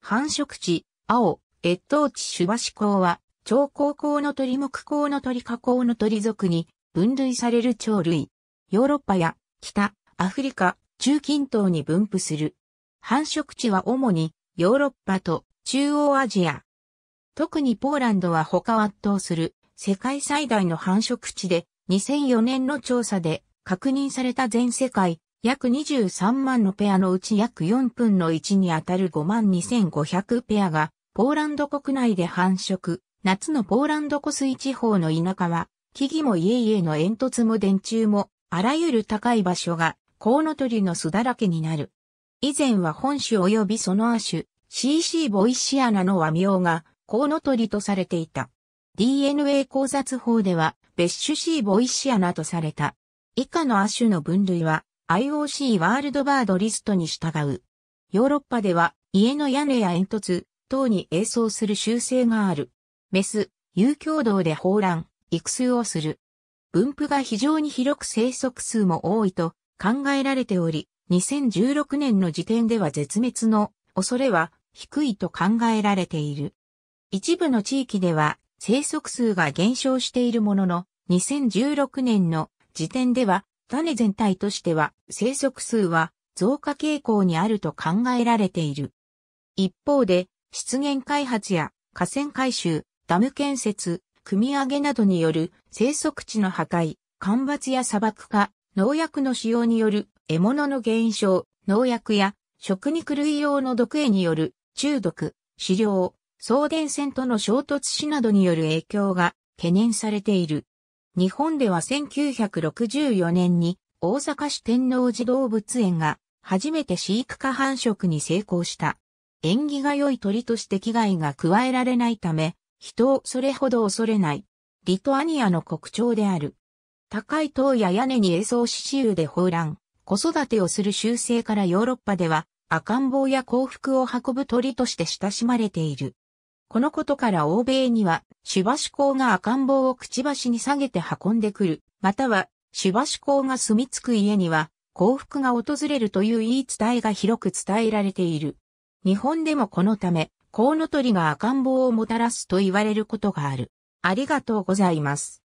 繁殖地、青、越冬地シュバシコウは、超高校の鳥目高の鳥加工の鳥属に分類される鳥類。ヨーロッパや北、アフリカ、中近東に分布する。繁殖地は主にヨーロッパと中央アジア。特にポーランドは他を圧倒する世界最大の繁殖地で2004年の調査で確認された全世界約23万のペアのうち約4分の1にあたる5万2500ペアがポーランド国内で繁殖。夏のポーランド湖水地方の田舎は木々も家々の煙突も電柱もあらゆる高い場所がコウノトリの巣だらけになる。以前は本種及びその亜種 CC ボイシアナの和名がコウノトリとされていた。DNA 考察法では別種 C ボイシアナとされた。以下の亜種の分類は IOC ワールドバードリストに従う。ヨーロッパでは家の屋根や煙突等に営巣する習性がある。メス、有共同で放卵、育数をする。分布が非常に広く生息数も多いと考えられており、2016年の時点では絶滅の恐れは低いと考えられている。一部の地域では生息数が減少しているものの、2016年の時点では種全体としては生息数は増加傾向にあると考えられている。一方で、湿原開発や河川改修、ダム建設、組み上げなどによる生息地の破壊、干ばつや砂漠化、農薬の使用による獲物の減少、農薬や食肉類用の毒餌による中毒、飼料、送電線との衝突死などによる影響が懸念されている。日本では1964年に大阪市天王寺動物園が初めて飼育化繁殖に成功した。縁起が良い鳥として危害が加えられないため、人をそれほど恐れない。リトアニアの国鳥である。高い塔や屋根に映像刺繍で放卵、子育てをする習性からヨーロッパでは赤ん坊や幸福を運ぶ鳥として親しまれている。このことから欧米には、シュバシコウが赤ん坊をくちばしに下げて運んでくる、または、シュバシコウが住み着く家には、幸福が訪れるという言い伝えが広く伝えられている。日本でもこのため、コウノトリが赤ん坊をもたらすと言われることがある。ありがとうございます。